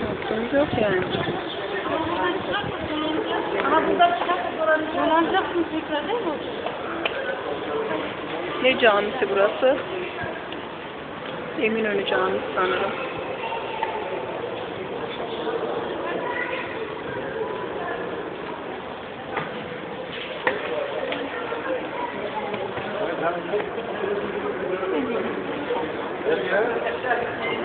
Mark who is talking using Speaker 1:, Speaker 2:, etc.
Speaker 1: Yaptığımız yok yani.
Speaker 2: Ama burada mı tekrar değil mi?
Speaker 1: Ne camisi burası? Eminönü Camisi sanırım. Thank you.